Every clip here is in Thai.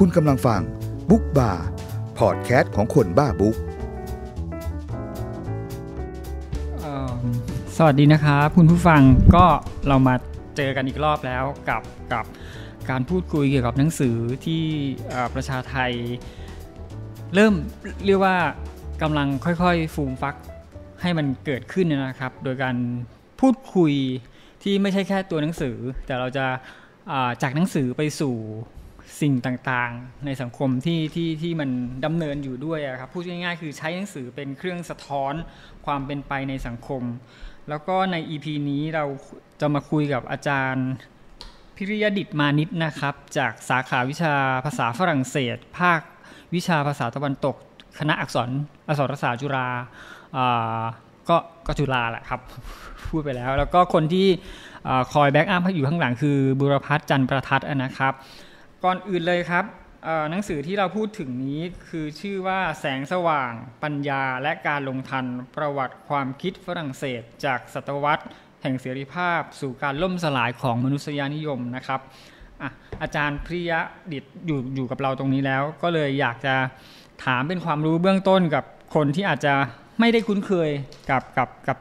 คุณกำลังฟัง BookBarพอดแคสต์ของคนบ้า book สวัสดีนะครับคุณผู้ฟังก็เรามาเจอกันอีกรอบแล้วกับกับการพูดคุยเกี่ยวกับหนังสือที่ประชาไท เริ่มเรียกว่ากำลังค่อยๆ ฟูมฟักให้มันเกิดขึ้นนะครับ โดยการพูดคุยที่ไม่ใช่แค่ตัวหนังสือ แต่เราจะจากหนังสือไปสู่ สิ่งต่างๆ ในสังคมที่ที่ที่มันดำเนินอยู่ด้วยครับพูดง่ายๆ คือใช้หนังสือเป็นเครื่องสะท้อนความเป็นไปในสังคม แล้วก็ใน EP นี้เราจะมาคุยกับอาจารย์พิริยดิตมานิตนะครับ จากสาขาวิชาภาษาฝรั่งเศส ภาควิชาภาษาตะวันตก คณะอักษรอักษรศาสตร์จุฬาก็ก็จุฬาแหละครับ พูดไปแล้ว แล้วก็คนที่คอย back up อยู่ข้างหลังคือบุรพัฒน์จันประทัดนะครับ ก่อนอื่นเลยครับหนังสือที่เราพูดถึงนี้คือชื่อว่าแสงสว่าง ปัญญาและการลงทัณฑ์ ประวัติความคิดฝรั่งเศส จากศตวรรษ แห่งเสรีภาพ สู่การล่มสลายของมนุษยนิยมนะครับอาอาจารย์พิริยะดิศอยู่อยู่กับเราตรงนี้แล้ว ก็เลยอยากจะถามเป็นความรู้เบื้องต้นกับคนที่อาจจะไม่ได้คุ้นเคยกับกับกับ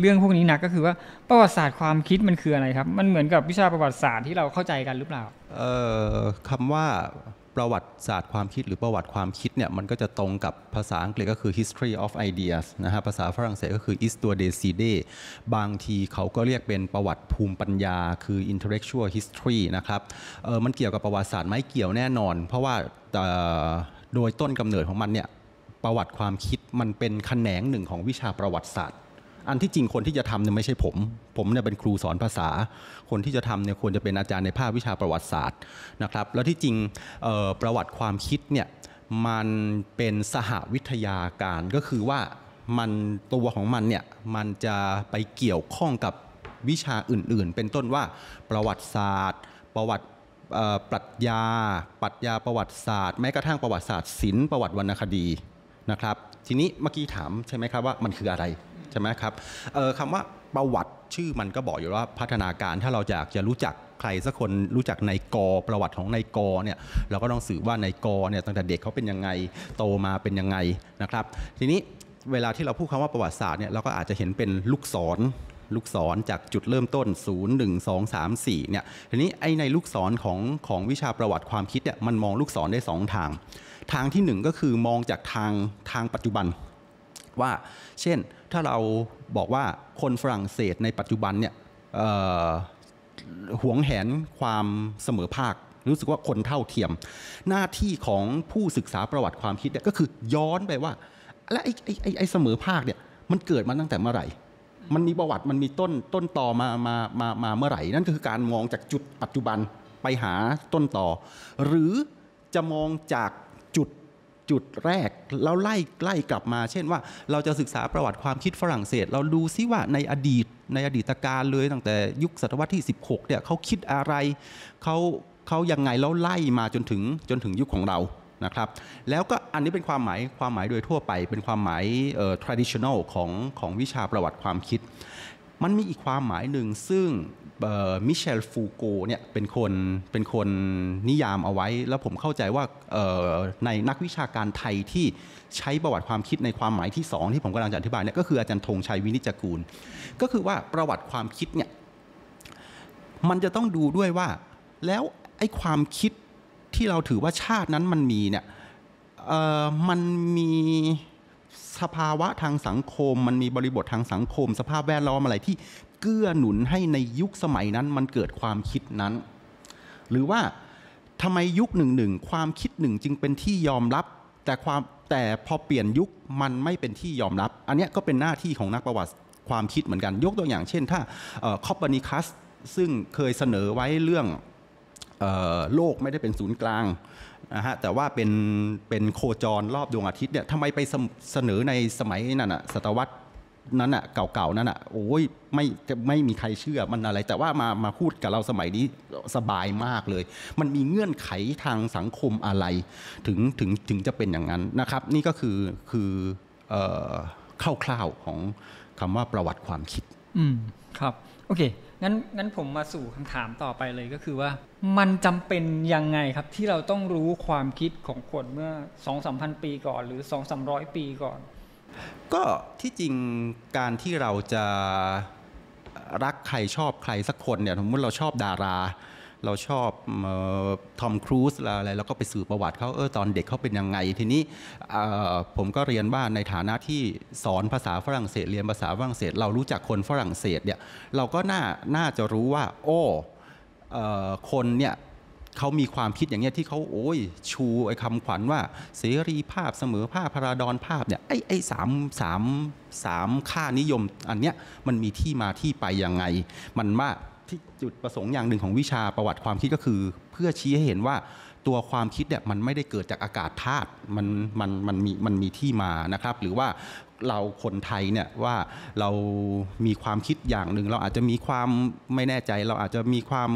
เรื่องพวกนี้นะก็คือว่าประวัติศาสตร์ความคิดมันคืออะไรครับ มันเหมือนกับวิชาประวัติศาสตร์ที่เราเข้าใจกันหรือเปล่าเอ่อคำว่าประวัติศาสตร์ความคิดหรือประวัติความคิดเนี่ยมันก็จะตรงกับภาษาอังกฤษก็คือ history of ideas นะฮะภาษาฝรั่งเศสก็คือ histoire des idées บางทีเขาก็เรียกเป็นประวัติภูมิปัญญา คือ intellectual history นะครับเออมันเกี่ยวกับประวัติศาสตร์ไหมเกี่ยวแน่นอน เพราะว่าโดยต้นกำเนิดของมันเนี่ยประวัติความคิดมันเป็นแขนงหนึ่งของวิชาประวัติศาสตร์ อันที่จริงคนที่จะทำเนี่ยไม่ใช่ผม ผมเนี่ยเป็นครูสอนภาษา คนที่จะทำเนี่ยควรจะเป็นอาจารย์ในภาควิชาประวัติศาสตร์นะครับ แล้วที่จริงประวัติความคิดเนี่ยมันเป็นสหวิทยาการก็คือว่ามันตัวของมันเนี่ยมันจะไปเกี่ยวข้องกับวิชาอื่นๆ เป็นต้นว่าประวัติศาสตร์ ประวัติปรัชญาปรัชญาประวัติศาสตร์แม้กระทั่งประวัติศาสตร์ศิลป์ประวัติวรรณคดีนะครับ ทีนี้เมื่อกี้ถามใช่ไหมครับว่ามันคืออะไร ใช่ไหมครับคำว่าประวัติชื่อมันก็บอกอยู่ว่าพัฒนาการถ้าเราอยากจะรู้จักใครสักคนรู้จักนายกประวัติของนายกเนี่ยเราก็ต้องสืบว่านายกเนี่ยตั้งแต่เด็กเขาเป็นยังไงโตมาเป็นยังไงนะครับ ทีนี้เวลาที่เราพูดคำว่าประวัติศาสตร์เนี่ยเราก็อาจจะเห็นเป็นลูกศรลูกศรจากจุดเริ่มต้น 0 1 2 3 4เนี่ยทีนี้ไอ้ในลูกศรของของวิชาประวัติความคิดเนี่ยมันมองลูกศรได้ 2 ทาง ทางที่หนึ่งก็คือมองจากทางทางปัจจุบัน ว่า เช่นถ้าเราบอกว่าคนฝรั่งเศสในปัจจุบันเนี่ยหวงแหนความเสมอภาค รู้สึกว่าคนเท่าเทียม หน้าที่ของผู้ศึกษาประวัติความคิดเนี่ยก็คือย้อนไปว่า และไอ้ไอ้ไอ้เสมอภาคเนี่ยมันเกิดมาตั้งแต่เมื่อไหร่ มันมีประวัติมันมีต้นต้นต่อมามามามาเมื่อไหร่ นั่นก็คือการมองจากจุดปัจจุบันไปหาต้นต่อ หรือจะมองจาก จุดแรกแล้วไล่ไล่กลับมา เช่นว่าเราจะศึกษาประวัติความคิดฝรั่งเศส เราดูซิว่าในอดีตในอดีตการเลยตั้งแต่ยุคศตวรรษที่ 16เนี่ยเขาคิดอะไรเขาเขายังไงแล้วไล่มาจนถึงจนถึงยุคของเรานะครับแล้วก็อันนี้เป็นความหมายความหมายโดยทั่วไป เป็นความหมายเอ่อ traditional ของของวิชาประวัติความคิด มันมีอีกความหมายหนึ่งซึ่ง มิเชลฟูโกเนี่ยเป็นคนเป็นคนนิยามเอาไว้ แล้วผมเข้าใจว่าในนักวิชาการไทยที่ใช้ประวัติความคิดในความหมายที่สองที่ผมกำลังจะอธิบายเนี่ยก็คืออาจารย์ธงชัยวินิจกูล ก็คือว่าประวัติความคิดเนี่ยมันจะต้องดูด้วยว่า แล้วไอ้ความคิดที่เราถือว่าชาตินั้นมันมีเนี่ยมันมีสภาวะทางสังคม มันมีบริบททางสังคม สภาพแวดล้อมอะไรที่ เกื้อหนุนให้ในยุคสมัยนั้นมันเกิดความคิดนั้น หรือว่าทำไมยุคหนึ่งหนึ่งความคิดหนึ่งจึงเป็นที่ยอมรับ แต่ความแต่พอเปลี่ยนยุคมันไม่เป็นที่ยอมรับ อันนี้ก็เป็นหน้าที่ของนักประวัติความคิดเหมือนกัน ยกตัวอย่างเช่น ถ้าคอปเปอร์นิคัสซึ่งเคยเสนอไว้เรื่องโลกไม่ได้เป็นศูนย์กลางนะฮะแต่ว่าเป็นเป็นโคจรรอบดวงอาทิตย์เนี่ยทำไมไปเสนอในสมัยนั้นอะศตวรรษ นั้นอะเก่าๆนั้นอะโอ้ยไม่ไม่มีใครเชื่อมันอะไร แต่ว่ามามาพูดกับเราสมัยนี้สบายมากเลย มันมีเงื่อนไขทางสังคมอะไรถึงถึงถึงจะเป็นอย่างนั้นนะครับ นี่ก็คือคือคร่าวๆของคำว่าประวัติความคิด อืมครับโอเคงั้นงั้นผมมาสู่คำถามต่อไปเลยก็คือว่า มันจำเป็นยังไงครับที่เราต้องรู้ความคิดของคนเมื่อสองสามพันปีก่อน หรือสองสามร้อยปีก่อน ก็ที่จริงการที่เราจะรักใครชอบใครสักคนเนี่ยสมมติเราชอบดารา เราชอบทอมครูซอะไรเราก็ไปสืบประวัติเขาเออตอนเด็กเขาเป็นยังไง ทีนี้ผมก็เรียนว่าในฐานะที่สอนภาษาฝรั่งเศส เรียนภาษาฝรั่งเศส เรารู้จักคนฝรั่งเศสเนี่ยเราก็น่าน่าจะรู้ว่า โอ้เอ่อคนเนี่ย เขามีความคิดอย่างเงี้ยที่เขาโอ้ยชูไอ้คำขวัญว่า เสรีภาพเสมอภาพพราดอนภาพเนี่ยไอ้ไอ้สามสามสามค่านิยมอันเนี้ยมันมีที่มาที่ไปยังไง มันว่าที่จุดประสงค์อย่างหนึ่งของวิชาประวัติความคิดก็คือ เพื่อชี้ให้เห็นว่าตัวความคิดเนี่ยมันไม่ได้เกิดจากอากาศธาตุมันมันมันมีมันมีที่มานะครับ หรือว่าเราคนไทยเนี่ยว่าเรามีความคิดอย่างหนึ่ง เราอาจจะมีความไม่แน่ใจ เราอาจจะมีความ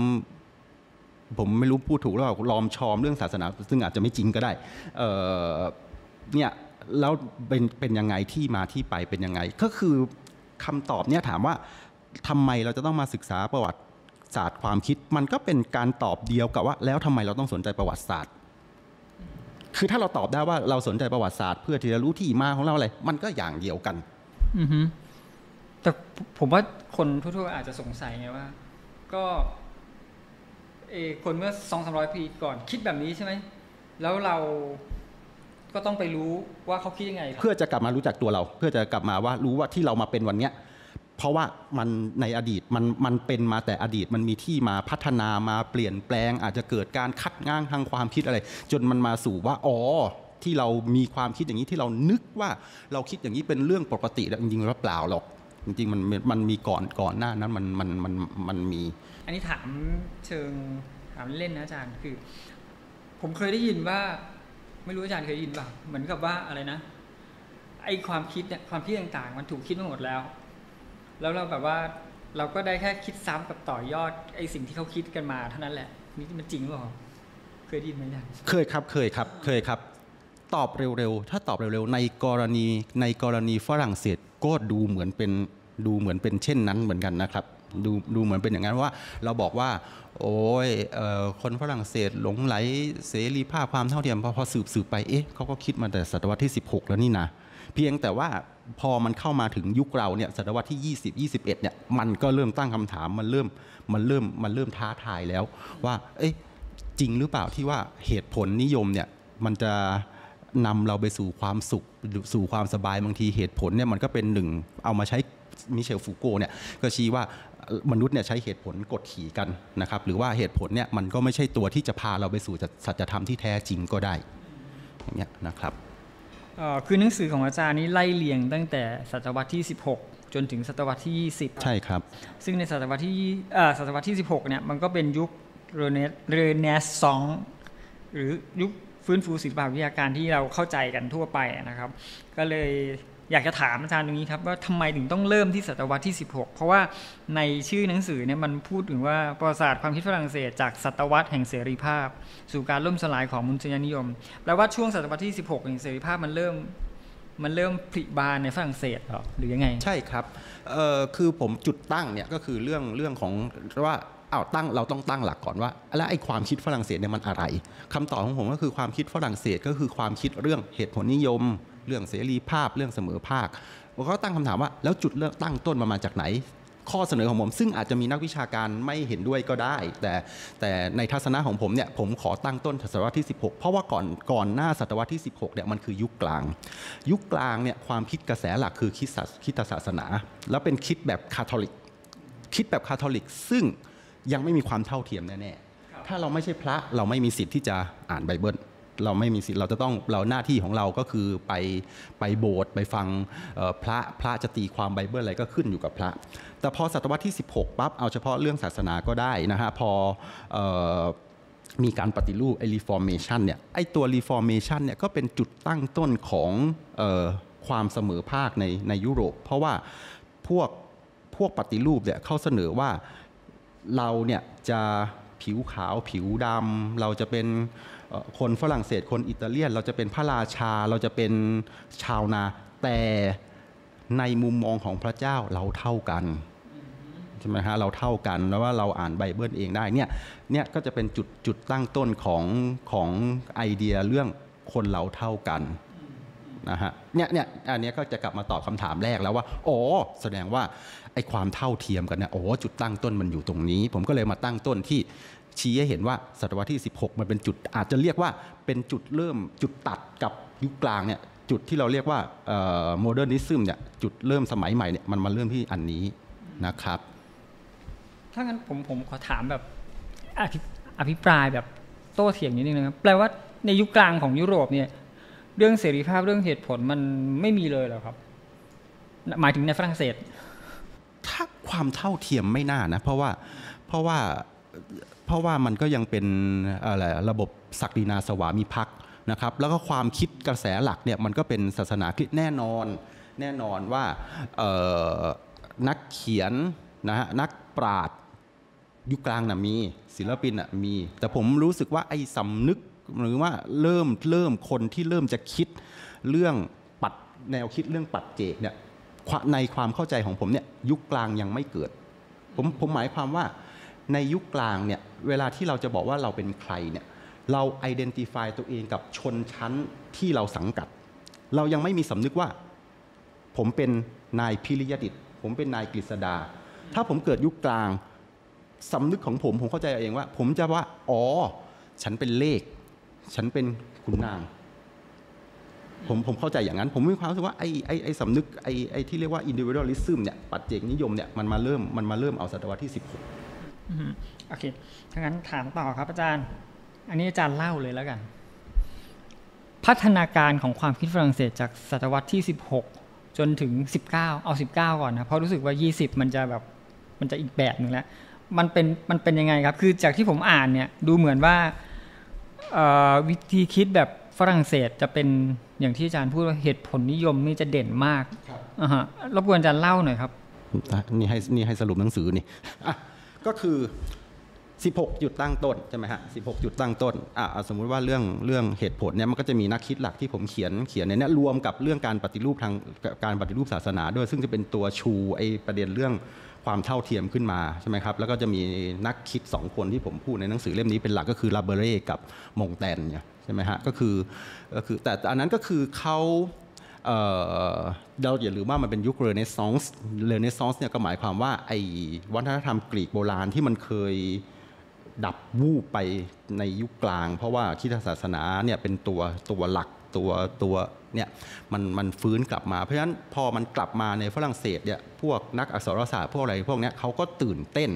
ผมไม่รู้พูดถูกหรือเปล่าลอมชอมเรื่องศาสนา ซึ่งอาจจะไม่จริงก็ได้เเนี่ยแล้วเป็นเป็นยังไงที่มาที่ไปเป็นยังไง ก็คือคำตอบเนี่ยถามว่าทำไมเราจะต้องมาศึกษาประวัติศาสตร์ความคิด มันก็เป็นการตอบเดียวกับว่า แล้วทำไมเราต้องสนใจประวัติศาสตร์ คือถ้าเราตอบได้ว่าเราสนใจประวัติศาสตร์ เพื่อที่จะรู้ที่มาของเราอะไรมันก็อย่างเดียวกันอือแต่ผมว่าคนทั่วๆอาจจะสงสัยไงว่า ก็ เอคนเมื่อสองสามร้อยปีก่อน คิดแบบนี้ใช่ไหมแล้วเราก็ต้องไปรู้ว่าเขาคิดยังไง เพื่อจะกลับมารู้จักตัวเรา เพื่อจะกลับมาว่ารู้ว่าที่เรามาเป็นวันเนี้ยเพราะว่ามันในอดีตมันมันเป็นมาแต่อดีตมันมีที่มาพัฒนามาเปลี่ยนแปลง อาจจะเกิดการคัดง้างทางความคิดอะไร จนมันมาสู่ว่าอ๋อที่เรามีความคิดอย่างนี้ที่เรานึกว่าเราคิดอย่างนี้เป็นเรื่องปกติแล้วจริงๆแล้วเปล่าหรอก จริงๆมันมันมีก่อนก่อนหน้านั้นมันมันมันมันมี อันนี้ถามเชิงถามเล่นนะอาจารย์คือ ผมเคยได้ยินว่า ไม่รู้อาจารย์เคยได้ยินเปล่าเหมือนกับว่าอะไรนะไอความคิดเนี่ยความคิดต่างๆ มันถูกคิดมาหมดแล้ว แล้วเราแบบว่าเราก็ได้แค่คิดซ้ำกับต่อยอดไอสิ่งที่เขาคิดกันมาเท่านั้นแหละ นี่มันจริงหรือเปล่าเคยได้ยินไหมอาจารย์เคยครับเคยครับ เคยครับตอบเร็วๆ ถ้าตอบเร็วๆ ในกรณีในกรณีฝรั่งเศสก็ดูเหมือนเป็นดูเหมือนเป็นเช่นนั้นเหมือนกันนะครับ ดูดูเหมือนเป็นอย่างนั้นว่า เราบอกว่า โอ้ยออคนฝรั่งเศสหลงไหลเสรีภาพความเท่าเทียมพอพอสืบสืบไปเอ๊ะเขาก็คิดมาแต่ศตวรรษที่ 16 แล้วนี่นะเพียงแต่ว่าพอมันเข้ามาถึงยุคเราเนี่ยศตวรรษที่ 20 21เนี่ยมันก็เริ่มตั้งคำถามมันเริ่มมันเริ่มมันเริ่มท้าทายแล้ว ว่า เอ๊ะจริงหรือเปล่าที่ว่าเหตุผลนิยมเนี่ยมันจะนำเราไปสู่ความสุขสู่ความสบายบางทีเหตุผลเนี่ยมันก็เป็นหนึ่งเอามาใช้ มิเชลฟูโกเนี่ยก็ชี้ว่าเอ่อมนุษย์เนี่ยใช้เหตุผลกดขี่กันนะครับหรือว่าเหตุผลเนี่ยมันก็ไม่ใช่ตัวที่จะพาเราไปสู่สัจธรรมที่แท้จริงก็ได้อย่างเงี้ยนะครับเอ่อคือหนังสือของอาจารย์นี้ไล่เรียงตั้งแต่ศตวรรษที่ 16 จนถึงศตวรรษที่ 20 ใช่ครับ ซึ่งในศตวรรษที่เอ่อศตวรรษที่ 16 เนี่ยมันก็เป็นยุคเรเนเรเนซองส์หรือยุคฟื้นฟูศิลปวิทยาการที่เราเข้าใจกันทั่วไปนะครับ ก็เลย อยากจะถามอาจารย์ตรงนี้ครับว่าทำไมถึงต้องเริ่มที่ศตวรรษที่ 16 เพราะว่าในชื่อหนังสือเนี่ยมันพูดถึงว่าประวัติศาสตร์ความคิดฝรั่งเศสจากศตวรรษแห่งเสรีภาพ สู่การล่มสลายของมุนุษยนิยมแปลว่าช่วงศตวรรษที่ 16แห่งเสรีภาพมันเริ่มมันเริ่มผลิบานในฝรั่งเศสหรอหรือยังไง ใช่ครับเอ่อคือผมจุดตั้งเนี่ยก็คือเรื่องเรื่องของว่าอ้าวตั้งเราต้องตั้งหลักก่อนว่า แล้วไอ้ความคิดฝรั่งเศสเนี่ยมันอะไรคำตอบของผมก็คือความคิดฝรั่งเศสก็คือความคิดเรื่องเหตุผลนิยม เรื่องเสรีภาพเรื่องเสมอภาคผมก็ตั้งคำถามว่าแล้วจุดเริ่มตั้งต้นมามาจากไหน ข้อเสนอของผมซึ่งอาจจะมีนักวิชาการไม่เห็นด้วยก็ได้ แต่แต่ในทัศนะของผมเนี่ยผมขอตั้งต้นศตวรรษที่ 16 เพราะว่าก่อนก่อนหน้าศตวรรษที่ 16เนี่ยมันคือยุคกลาง ยุคกลางเนี่ยความคิดกระแสหลักคือคิดศาสคิดศาสนา แล้วเป็นคิดแบบคาทอลิก คิดแบบคาทอลิก ซึ่งยังไม่มีความเท่าเทียมแน่ๆถ้าเราไม่ใช่พระเราไม่มีสิทธิ์ที่จะอ่านไบเบิล เราไม่มีสิทธิ์เราจะต้องเราหน้าที่ของเราก็คือไปไปโบสถ์ไปฟังพระพระจะตีความไบเบิลอะไรก็ขึ้นอยู่กับพระ แต่พอศตวรรษที่ 16ปั๊บเอาเฉพาะเรื่องศาสนาก็ได้นะฮะพอมีการปฏิรูปไอ้ reformation เนี่ยไอ้ตัว reformation เนี่ยก็เป็นจุดตั้งต้นของออความเสมอภาคในในยุโรป เพราะว่าพวกพวกปฏิรูปเนี่ยเขาเสนอว่าเราเนี่ยจะ ผิวขาวผิวดำเราจะเป็นคนฝรั่งเศสคนอิตาเลียน เราจะเป็นพระราชาเราจะเป็นชาวนา แต่ในมุมมองของพระเจ้าเราเท่ากันใช่ไหมฮะเราเท่ากันแล้วว่าเราอ่านไบเบิลเองได้เนี่ยเนี่ยก็จะเป็นจุดจุดตั้งต้นของของไอเดียเรื่องคนเราเท่ากัน นะฮะเนี่ยเนี่ยอันนี้ก็จะกลับมาตอบคำถามแรกแล้วว่าโอ๋อแสดงว่าไอ้ความเท่าเทียมกันเนี่ยโอ้จุดตั้งต้นมันอยู่ตรงนี้ ผมก็เลยมาตั้งต้นที่ชี้ให้เห็นว่าศตวรรษที่ 16 มันเป็นจุดอาจจะเรียกว่าเป็นจุดเริ่มจุดตัดกับยุคกลางเนี่ยจุดที่เราเรียกว่าโมเดิร์นิซึมเนี่ยจุดเริ่มสมัยใหม่เนี่ยมันมาเริ่มที่อันนี้นะครับ ถ้างั้นผมผมขอถามแบบอภิอภิปรายแบบโต้เถียงนิดนึงนะครับแปลว่าในยุคกลางของยุโรปเนี่ย เรื่องเสรีภาพเรื่องเหตุผลมันไม่มีเลยเหรอครับ หมายถึงในฝรั่งเศส ถ้าความเท่าเทียมไม่น่านะ เพราะว่าเพราะว่าเพราะว่ามันก็ยังเป็นอะไรระบบศักดินาสวามิภักนะครับ แล้วก็ความคิดกระแสหลักเนี่ยมันก็เป็นศาสนาคริสต์แน่นอน แน่นอนว่านักเขียนนะฮะนักปราชญ์ยุคกลางน่ะมีศิลปินน่ะมี แต่ผมรู้สึกว่าไอ้สำนึก หรือว่าเริ่มเริ่มคนที่เริ่มจะคิดเรื่องปัดแนวคิดเรื่องปัดเจกเนี่ยในความเข้าใจของผมเนี่ยยุคกลางยังไม่เกิด ผมผมหมายความว่าในยุคกลางเนี่ยเวลาที่เราจะบอกว่าเราเป็นใครเนี่ยเรา identify ตัวเองกับชนชั้นที่เราสังกัด เรายังไม่มีสำนึกว่า ผมเป็นนายพิริยดิต ผมเป็นนายกฤษดา ถ้าผมเกิดยุคกลางสำนึกของผมผมเข้าใจเองว่า ผมจะว่า อ๋อ ฉันเป็นเลข ฉันเป็นขุนนาง ผมผมเข้าใจอย่างนั้น ผมมีความรู้สึกว่าไอ้ไอ้ไอ้สำนึกไอ้ไอ้ที่เรียกว่า individualism เนี่ยปัจเจกนิยมเนี่ยมันมาเริ่มมันมาเริ่มเอาศตวรรษที่ 16อืมโอเคถ้างั้นถามต่อครับอาจารย์ อันนี้อาจารย์เล่าเลยแล้วกัน พัฒนาการของความคิดฝรั่งเศสจากศตวรรษที่ 16 จนถึง 19 เอา 19 ก่อนนะ เพราะรู้สึกว่า 20 มันจะแบบมันจะอีกแบบหนึ่งแล้วมันเป็นมันเป็นยังไงครับ คือจากที่ผมอ่านเนี่ยดูเหมือนว่า วิธีคิดแบบฝรั่งเศสจะเป็นอย่างที่อาจารย์พูดว่าเหตุผลนิยมนี่จะเด่นมากอ่าฮะรบกวนอาจารย์เล่าหน่อยครับนี่ให้นี่ให้สรุปหนังสือนี่อะก็คือ 16 จุดตั้งต้นใช่ไหมฮะ16 จุดตั้งต้นอะอะสมมุติว่าเรื่องเรื่องเหตุผลเนี่ยมันก็จะมีนักคิดหลักที่ผมเขียนเขียนในนี้รวมกับเรื่องการปฏิรูปทางการปฏิรูปศาสนาด้วย ซึ่งจะเป็นตัวชูไอประเด็นเรื่องความเท่าเทียมขึ้นมาใช่ไหมครับแล้วก็จะมีนักคิดสองคนที่ผมพูดในหนังสือเล่มนี้เป็นหลักก็คือลาเบเร่กับมงแตนเนี่ยใช่ไหมฮะก็คือก็คือแต่อันนั้นก็คือเขาเอ่อเราอย่าลืมว่ามันเป็นยุคเรเนซองส์เรเนซองส์เนี่ยก็หมายความว่าไอ้วัฒนธรรมกรีกโบราณที่มันเคย ดับวูบไปในยุคกลาง เพราะว่าคริสตศาสนาเนี่ยเป็นตัวตัวหลักตัวตัวเนี่ยมันมันฟื้นกลับมาเพราะฉะนั้นพอมันกลับมาในฝรั่งเศสเนี่ยพวกนักอักษรศาสตร์พวกอะไรพวกเนี้ยเขาก็ตื่นเต้น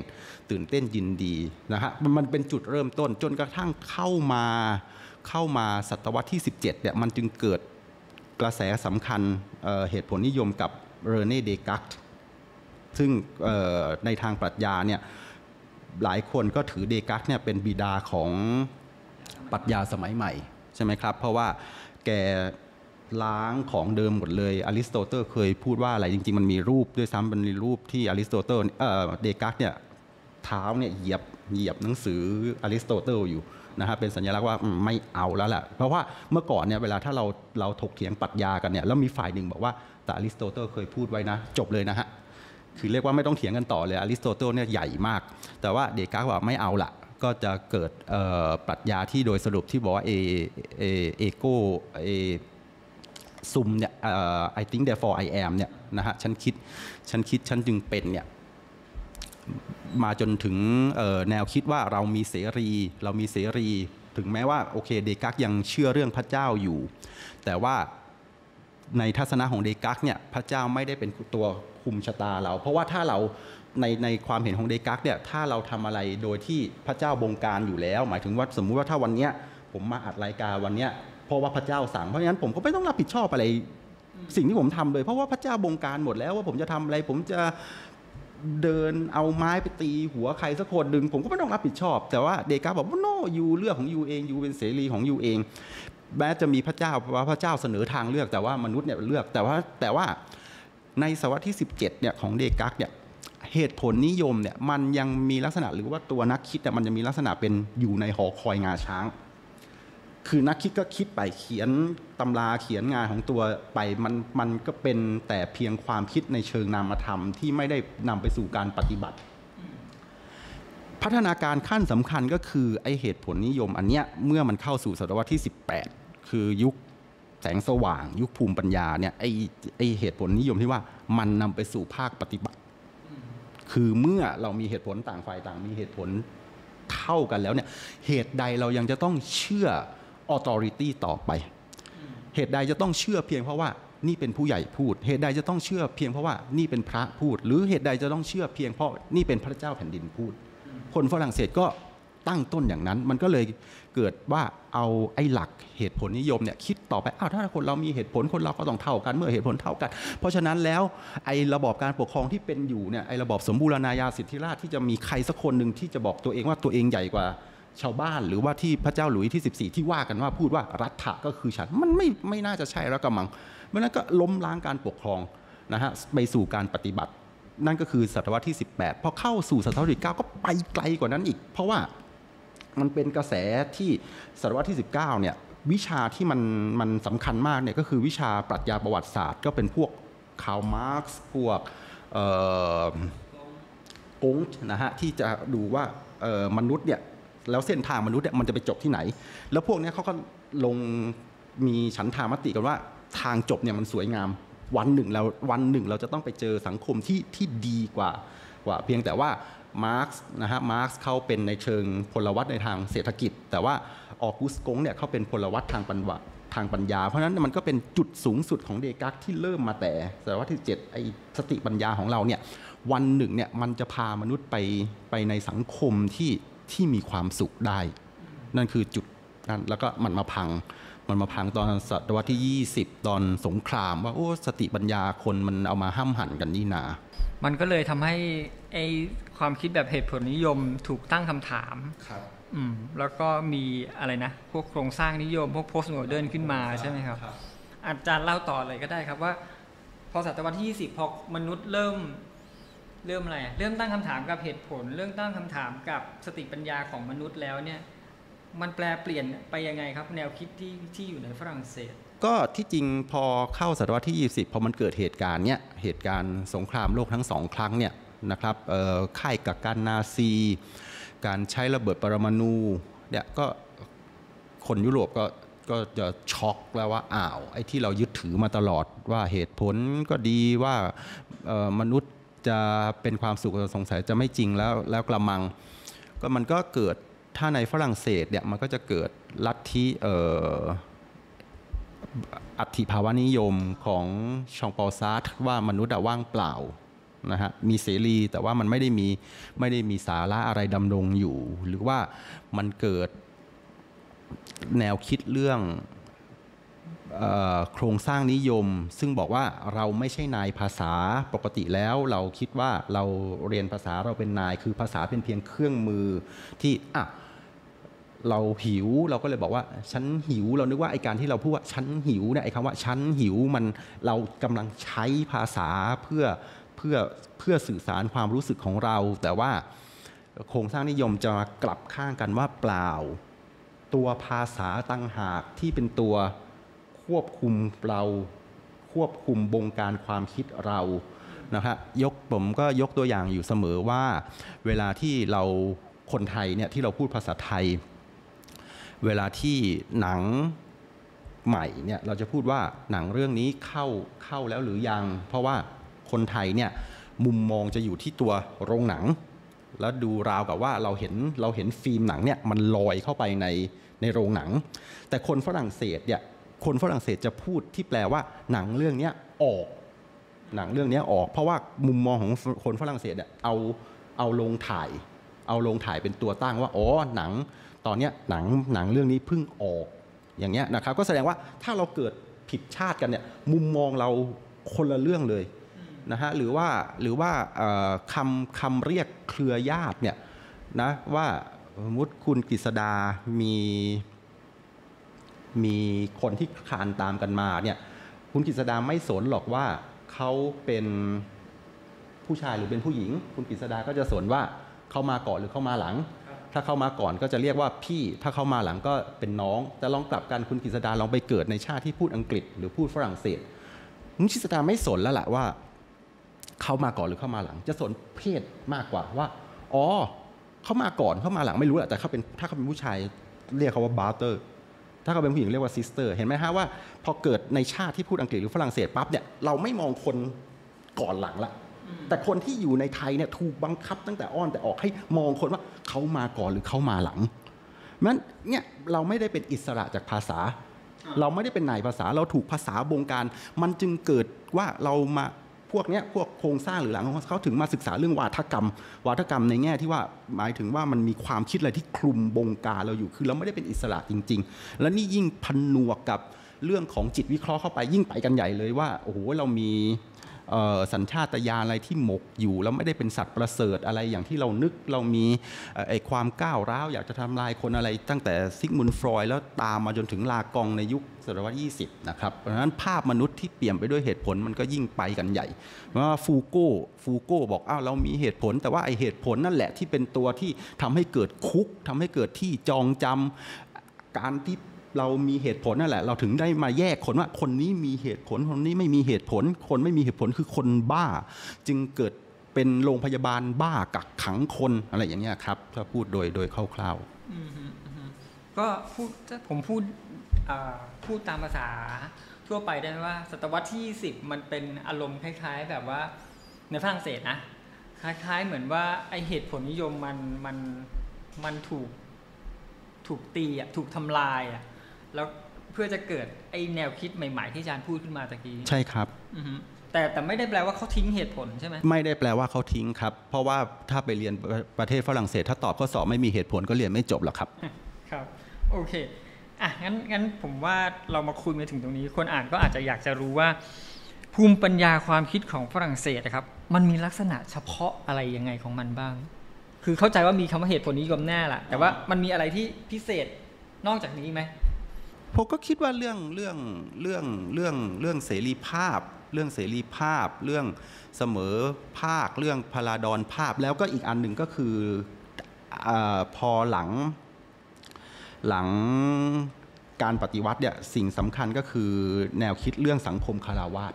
ตื่นเต้นยินดีนะฮะมันเป็นจุดเริ่มต้นจนกระทั่งเข้ามาเข้ามาศตวรรษที่ 17เนี่ยมันจึงเกิดกระแสสำคัญเหตุผลนิยมกับเรเน่เดการ์ตซึ่งในทางปรัชญาเนี่ย หลายคนก็ถือเดการ์ตเนี่ยเป็นบิดาของปรัชญาสมัยใหม่ใช่ไหมครับ เพราะว่าแกล้างของเดิมหมดเลยอริสโตเติลเคยพูดว่าอะไรจริง ๆ มันมีรูปด้วยซ้ำมันมีรูปที่อริสโตเติลเอ่อเดการ์ตเนี่ยเท้าเนี่ยเหยียบเหยียบหนังสืออริสโตเติลอยู่นะฮะเป็นสัญลักษณ์ว่าไม่เอาแล้วแหละเพราะว่าเมื่อก่อนเนี่ยเวลาถ้าเราเราถกเถียงปรัชญากันเนี่ยแล้วมีฝ่ายหนึ่งบอกว่าแต่อริสโตเติลเคยพูดไว้นะ จบเลยนะฮะ คือเรียกว่าไม่ต้องเถียงกันต่อเลยอริสโตเติลเนี่ยใหญ่มาก แต่ว่าเดการ์ตบอกไม่เอาละก็จะเกิดปรัชญาที่โดยสรุปที่บอกว่าเอเอ ergo sum เนี่ยเอ่อ I think therefore I am เนี่ยนะฮะฉันคิดฉันคิดฉันจึงเป็นเนี่ยมาจนถึงแนวคิดว่าเรามีเสรี เรามีเสรี ถึงแม้ว่าโอเคเดกักยังเชื่อเรื่องพระเจ้าอยู่ แต่ว่า ในทัศนะของเดกักเนี่ยพระเจ้าไม่ได้เป็นตัวคุมชะตาเรา เพราะว่าถ้าเราในในความเห็นของเดกักเนี่ยถ้าเราทำอะไรโดยที่พระเจ้าบงการอยู่แล้ว หมายถึงว่าสมมุติว่าถ้าวันเนี้ยผมมาอัดรายการวันเนี้ยเพราะว่าพระเจ้าสั่งเพราะฉะนั้นผมก็ไม่ต้องรับผิดชอบอะไรสิ่งที่ผมทำเลย เพราะว่าพระเจ้าบงการหมดแล้วว่าผมจะทำอะไรผมจะเดินเอาไม้ไปตีหัวใครสักคนหนึ่งผมก็ไม่ต้องรับผิดชอบ แต่ว่าเดกักบอกว่าโนยูเรื่องของยูเองยูเป็นเสรีของยูเอง แม้จะมีพระเจ้าว่าพระเจ้าเสนอทางเลือกแต่ว่ามนุษย์เนี่ยเลือกแต่ว่าแต่ว่าในศตวรรษที่ 17เนี่ยของเดกักเนี่ยเหตุผลนิยมเนี่ยมันยังมีลักษณะหรือว่าตัวนักคิดเนี่ยมันจะมีลักษณะเป็นอยู่ในหอคอยงาช้าง คือนักคิดก็คิดไปเขียนตำราเขียนงานของตัวไปมันมันก็เป็นแต่เพียงความคิดในเชิงนามธรรมที่ไม่ได้นำไปสู่การปฏิบัติ พัฒนาการขั้นสำคัญก็คือไอเหตุผลนิยมอันเนี้ยเมื่อมันเข้าสู่ศตวรรษที่ 18 คือยุคแสงสว่าง ยุคภูมิปัญญาเนี่ยไอไอเหตุผลนิยมที่ว่ามันนำไปสู่ภาคปฏิบัติ คือเมื่อเรามีเหตุผลต่างฝ่ายต่าง มีเหตุผลเท่ากันแล้วเนี่ยเหตุใดเรายังจะต้องเชื่อ authority ต่อไป เหตุใดจะต้องเชื่อเพียงเพราะว่านี่เป็นผู้ใหญ่พูด เหตุใดจะต้องเชื่อเพียงเพราะว่านี่เป็นพระพูด หรือเหตุใดจะต้องเชื่อเพียงเพราะนี่เป็นพระเจ้าแผ่นดินพูด คนฝรั่งเศสก็ ตั้งต้นอย่างนั้น มันก็เลยเกิดว่าเอาไอ้หลักเหตุผลนิยมเนี่ยคิดต่อไปอ้าวถ้าคนเรามีเหตุผลคนเราก็ต้องเท่ากันเมื่อเหตุผลเท่ากัน เพราะฉะนั้นแล้วไอ้ระบอบการปกครองที่เป็นอยู่เนี่ยไอ้ระบอบสมบูรณาญาสิทธิราชที่จะมีใครสักคนหนึ่งที่จะบอกตัวเองว่าตัวเองใหญ่กว่าชาวบ้านหรือว่าที่พระเจ้าหลุยที่ 14 ที่ว่ากันว่าพูดว่ารัฐะก็คือฉันมันไม่ไม่น่าจะใช่แล้วกำมังเพราะนั้นก็ล้มล้างการปกครองนะฮะไปสู่การปฏิบัติ นั่นก็คือศตวรรษที่ 18 พอเข้าสู่ศตวรรษที่ 9 ก็ไปไกลกว่านั้นอีก เพราะว่า มันเป็นกระแสที่ศตวรรษที่ 19เนี่ยวิชาที่มันมันสำคัญมากเนี่ยก็คือวิชาปรัชญาประวัติศาสตร์ ก็เป็นพวกคาร์ลมาร์กซ์พวกกงต์นะฮะที่จะดูว่ามนุษย์เนี่ยแล้วเส้นทางมนุษย์เนี่ยมันจะไปจบที่ไหน แล้วพวกนี้เขาก็ลงมีฉันทามติกันว่าทางจบเนี่ยมันสวยงามวันหนึ่งเราวันหนึ่งเราจะต้องไปเจอสังคมที่ที่ดีกว่ากว่า เพียงแต่ว่า มาร์กซ์นะฮะมาร์กซ์เขาเป็นในเชิงพลวัตในทางเศรษฐกิจ แต่ว่าออกุสกงเนี่ยเขาเป็นพลวัตทางปัญญาทางปัญญา เพราะฉะนั้นมันก็เป็นจุดสูงสุดของเดกักที่เริ่มมาแต่ศตวรรษที่7ไอสติปัญญาของเราเนี่ยวันหนึ่งเนี่ยมันจะพามนุษย์ไปไปในสังคมที่ที่มีความสุขได้ นั่นคือจุดนั้นแล้วก็มันมาพัง มันมาพังตอนศตวรรษที่ 20 ตอนสงคราม ว่าโอ้สติปัญญาคนมันเอามาห้ามหันกันนี่นา มันก็เลยทำให้ไอความคิดแบบเหตุผลนิยมถูกตั้งคำถามครับอืมแล้วก็มีอะไรนะ พวกโครงสร้างนิยม พวก post modern ขึ้นมาใช่ไหมครับ อาจารย์เล่าต่อเลยก็ได้ครับว่า พอศตวรรษที่ 20 พอมนุษย์เริ่มเริ่มอะไรอะเริ่มตั้งคำถามกับเหตุผล เริ่มตั้งคำถามกับสติปัญญาของมนุษย์แล้วเนี่ย มันแปลเปลี่ยนไปยังไงครับ แนวคิดที่ที่อยู่ในฝรั่งเศส ก็ที่จริงพอเข้าศตวรรษที่ 20 พอมันเกิดเหตุการณ์เนี้ยเหตุการณ์สงครามโลกทั้งสองครั้งเนี่ยนะครับเอ่อค่ายกักกันนาซี การใช้ระเบิดปรมาณูเนี่ยก็คนยุโรปก็ก็จะช็อกแล้วว่าอ้าวไอ้ที่เรายึดถือมาตลอดว่าเหตุผลก็ดีว่ามนุษย์จะเป็นความสุขสงสัยจะไม่จริงแล้วแล้วกระมัง ก็มันก็เกิด ถ้าในฝรั่งเศสเนี่ยมันก็จะเกิดลัทธิเอ่อัติภาวะนิยมของชองปอลซาร์ว่ามนุษย์ว่างเปล่านะฮะมีเสรีแต่ว่ามันไม่ได้มีไม่ได้มีสาระอะไรดำรงอยู่ หรือว่ามันเกิดแนวคิดเรื่อง โครงสร้างนิยม ซึ่งบอกว่าเราไม่ใช่นายภาษาปกติแล้ว เราคิดว่าเราเรียนภาษาเราเป็นนาย คือภาษาเป็นเพียงเครื่องมือที่อะเราหิวเราก็เลยบอกว่าฉันหิวเรานึกว่าไอการที่เราพูดว่าฉันหิวเนี่ยไอคำว่าฉันหิวมันเรากำลังใช้ภาษาเพื่อเพื่อเพื่อสื่อสารความรู้สึกของเรา แต่ว่าโครงสร้างนิยมจะกลับข้างกันว่าเปล่า ตัวภาษาตั้งหากที่เป็นตัว ควบคุมเรา ควบคุมบงการความคิดเรานะฮะยกผมก็ยกตัวอย่างอยู่เสมอว่า เวลาที่เราคนไทยเนี่ยที่เราพูดภาษาไทย เวลาที่หนังใหม่เนี่ยเราจะพูดว่าหนังเรื่องนี้เข้าเข้าแล้วหรือยัง เพราะว่าคนไทยเนี่ยมุมมองจะอยู่ที่ตัวโรงหนัง แล้วดูราวกับว่าเราเห็นเราเห็นฟิล์มหนังเนี่ยมันลอยเข้าไปในในโรงหนัง แต่คนฝรั่งเศสเนี่ย คนฝรั่งเศสจะพูดที่แปลว่าหนังเรื่องนี้ออก หนังเรื่องนี้ออก เพราะว่ามุมมองของคนฝรั่งเศสเอาเอาลงถ่าย เอาลงถ่ายเป็นตัวตั้งว่าอ๋อหนังตอนนี้หนังหนังเรื่องนี้เพิ่งออก อย่างเงี้ยนะครับ ก็แสดงว่าถ้าเราเกิดผิดชาติกันเนี่ยมุมมองเราคนละเรื่องเลยนะฮะหรือว่าหรือว่าคำคำเรียกเครือญาติเนี่ยนะว่าสมมติคุณกฤษดามี มีคนที่คานตามกันมาเนี่ยคุณกฤษดาไม่สนหรอกว่าเขาเป็นผู้ชายหรือเป็นผู้หญิง คุณกฤษดาก็จะสนว่าเข้ามาก่อนหรือเข้ามาหลัง ถ้าเข้ามาก่อนก็จะเรียกว่าพี่ ถ้าเข้ามาหลังก็เป็นน้อง แต่ลองกลับกันคุณกฤษดาลองไปเกิดในชาติที่พูดอังกฤษ หรือพูดฝรั่งเศสคุณกฤษดาไม่สนแล้วแหละว่า เข้ามาก่อนหรือเข้ามาหลัง จะสนเพศมากกว่าว่าอ๋อเข้ามาก่อนเข้ามาหลังไม่รู้แหละแต่เขาเป็นถ้าเขาเป็นผู้ชายเรียกเขาว่า brother ถ้าเขาเป็นผู้หญิงเรียกว่า sister เห็นไหมฮะว่า พอเกิดในชาติที่พูดอังกฤษหรือฝรั่งเศสปั๊บเนี่ยเราไม่มองคนก่อนหลังละแต่คนที่อยู่ในไทยเนี่ยถูกบังคับตั้งแต่อ้อนแต่ออกให้มองคนว่าเขามาก่อนหรือเขามาหลังนั้นเนี่ยเราไม่ได้เป็นอิสระจากภาษา เราไม่ได้เป็นนายภาษาเราถูกภาษาบงการ มันจึงเกิดว่าเรามา พวกเนี้ยพวกโครงสร้างหรือหลังของเขาถึงมาศึกษาเรื่องวาทกรรม วาทกรรมในแง่ที่ว่าหมายถึงว่ามันมีความคิดอะไรที่คลุมบงการเราอยู่คือเราไม่ได้เป็นอิสระจริง ๆ และนี่ยิ่งพันนวกกับเรื่องของจิตวิเคราะห์เข้าไปยิ่งไปกันใหญ่เลยว่าโอ้โหเรามี สัญชาตญาณอะไรที่หมกอยู่ แล้วไม่ได้เป็นสัตว์ประเสริฐอะไรอย่างที่เรานึกเรามีเอ่อไอความก้าวร้าวอยากจะทำลายคนอะไร ตั้งแต่ซิกมุนฟรอยแล้วตามมาจนถึงลากองในยุคศตวรรษที่20 นะครับเพราะฉะนั้นภาพมนุษย์ที่เปลี่ยมไปด้วยเหตุผลมันก็ยิ่งไปกันใหญ่ว่าฟูโก้ฟูโก้บอกอ้าวเรามีเหตุผล แต่ว่าไอเหตุผลนั่นแหละที่เป็นตัวที่ทำให้เกิดคุกทำให้เกิดที่จองจำการที่ เรามีเหตุผลนั่นแหละ เราถึงได้มาแยกคนว่าคนนี้มีเหตุผลคนนี้ไม่มีเหตุผล คนไม่มีเหตุผลคือคนบ้า จึงเกิดเป็นโรงพยาบาลบ้ากักขังคนอะไรอย่างเงี้ยครับถ้าพูดโดยโดยคร่าวๆก็พูดถ้าผมพูดพูดตามภาษาทั่วไปได้ไหมว่าศตวรรษที่ 10 มันเป็นอารมณ์คล้าย ๆ แบบว่าในฝรั่งเศสนะคล้าย ๆ เหมือนว่าไอเหตุผลนิยมมันมันมันถูกถูกตีอะถูกทำลายอะ แล้วเพื่อจะเกิดไอแนวคิดใหม่ๆ ที่อาจารย์พูดขึ้นมาตะกี้ใช่ครับอือฮึแต่แต่ไม่ได้แปลว่าเขาทิ้งเหตุผลใช่ไหมไม่ได้แปลว่าเขาทิ้งครับ เพราะว่าถ้าไปเรียนประเทศฝรั่งเศส ถ้าตอบข้อสอบไม่มีเหตุผลก็เรียนไม่จบหรอกครับครับ โอเคอะงั้นงั้นผมว่าเรามาคุยมาถึงตรงนี้ คนอ่านก็อาจจะอยากจะรู้ว่า ภูมิปัญญาความคิดของฝรั่งเศสนะครับ มันมีลักษณะเฉพาะอะไรยังไงของมันบ้าง คือเข้าใจว่ามีคำว่าเหตุผลนิยมแน่แหละแต่ว่ามันมีอะไรที่พิเศษนอกจากนี้ไหม ผมก็คิดว่าเรื่องเรื่องเรื่องเรื่องเรื่องเสรีภาพ เรื่องเสรีภาพ เรื่องเสมอภาคเรื่องพลาดอนภาพ แล้วก็อีกอันหนึ่งก็คืออาพอหลังหลังการปฏิวัติเนี่ยสิ่งสำคัญก็คือแนวคิดเรื่องสังคมคาราวาส